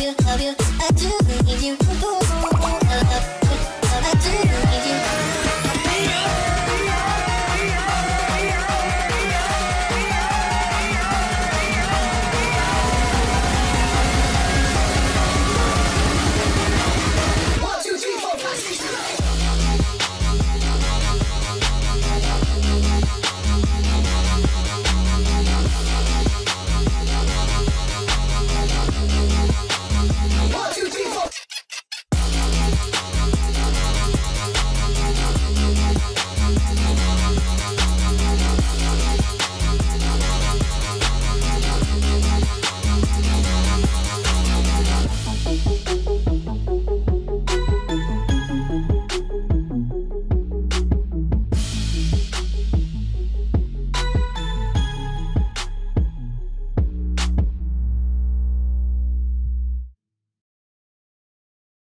love you, love you. I do believe you.